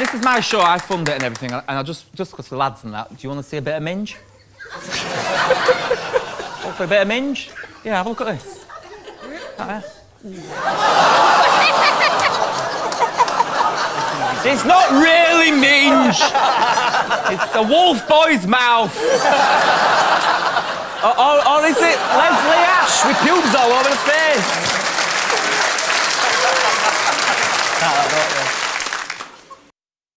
this is my show. I filmed it and everything, and I just just because the lads and that. Do you want to see a bit of minge? Want for a bit of minge? Yeah, have a look at this. It's not really minge. It's a wolf boy's mouth. or, or, or is it Leslie Ash with pubes all over the face?